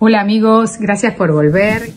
Hola amigos, gracias por volver.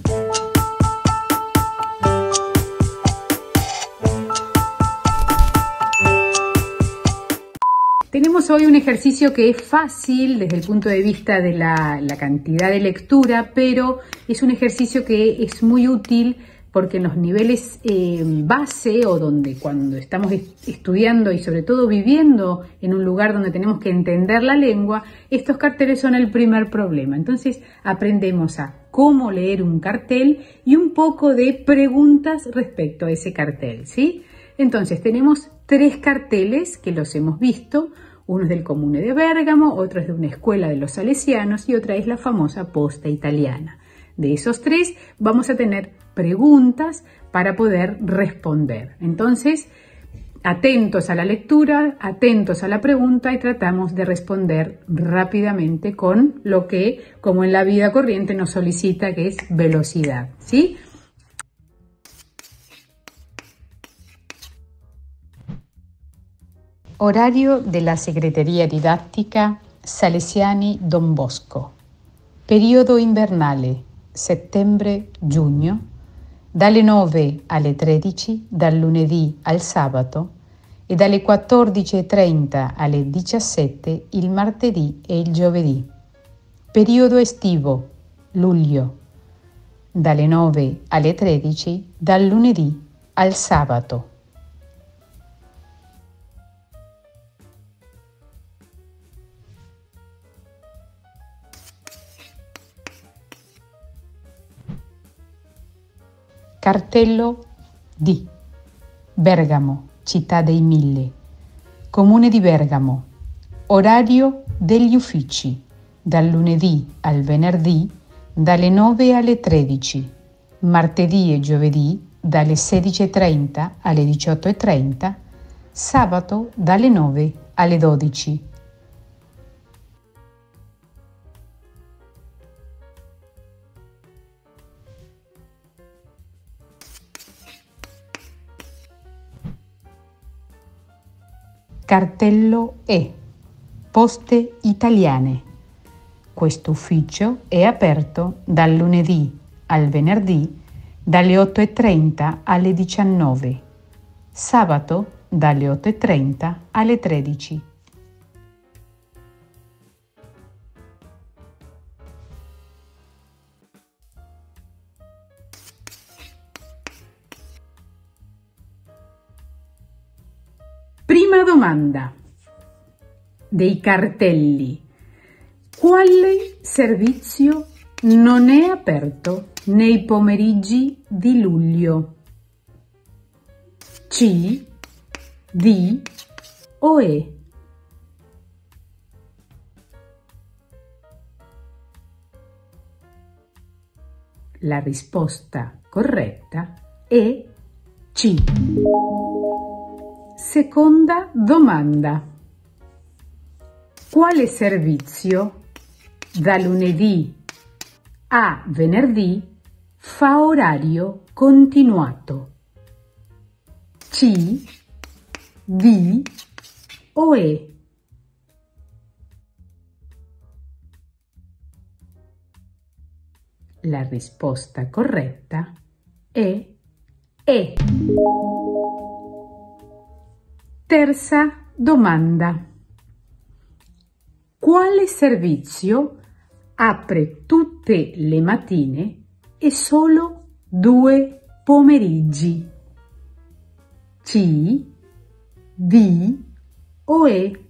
Tenemos hoy un ejercicio que es fácil desde el punto de vista de la, cantidad de lectura, pero es un ejercicio que es muy útil porque en los niveles eh, base o donde cuando estamos estudiando y sobre todo viviendo en un lugar donde tenemos que entender la lengua, estos carteles son el primer problema. Entonces aprendemos a cómo leer un cartel y un poco de preguntas respecto a ese cartel, ¿sí? Entonces tenemos tres carteles que los hemos visto. Uno es del Comune de Bérgamo, otro es de una escuela de los salesianos y otra es la famosa posta italiana. De esos tres vamos a tener preguntas para poder responder. Entonces, atentos a la lectura, atentos a la pregunta y tratamos de responder rápidamente con lo que, como en la vida corriente, nos solicita, que es velocidad. ¿Sí? Horario de la Secretaría Didáctica Salesiani Don Bosco. Periodo invernale, settembre-giugno, dalle 9 alle 13 dal lunedì al sabato e dalle 14.30 alle 17 il martedì e il giovedì. Periodo estivo, luglio, dalle 9 alle 13 dal lunedì al sabato. Cartello D. Bergamo, città dei mille. Comune di Bergamo. Orario degli uffici. Dal lunedì al venerdì dalle 9 alle 13. Martedì e giovedì dalle 16.30 alle 18.30. Sabato dalle 9 alle 12. Cartello E. Poste Italiane. Questo ufficio è aperto dal lunedì al venerdì dalle 8.30 alle 19, sabato dalle 8.30 alle 13. Prima domanda dei cartelli. Quale servizio non è aperto nei pomeriggi di luglio? C, D o E? La risposta corretta è C. Seconda domanda. Quale servizio da lunedì a venerdì fa orario continuato? C, D o E? La risposta corretta è E. Terza domanda. Quale servizio apre tutte le mattine e solo due pomeriggi? C, D o E?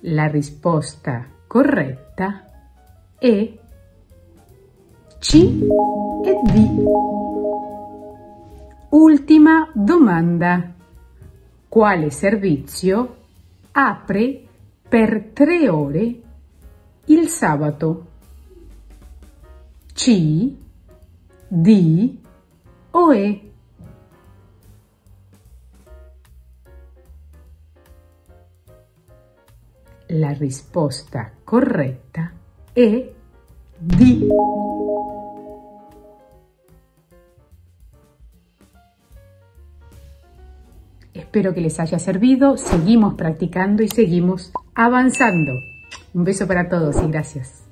La risposta corretta è C e D. Ultima domanda. Quale servizio apre per tre ore il sabato? C, D o E? La risposta corretta è D. Espero que les haya servido. Seguimos practicando y seguimos avanzando. Un beso para todos y gracias.